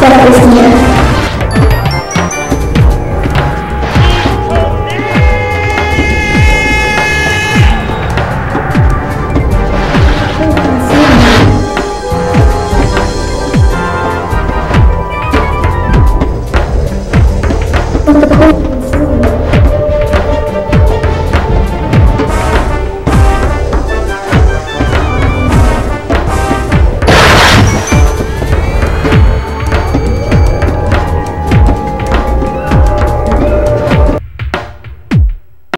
Para